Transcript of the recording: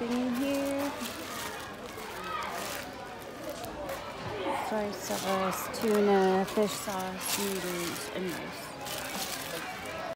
everything in here. Soy sauce, tuna, fish sauce, noodles, and rice.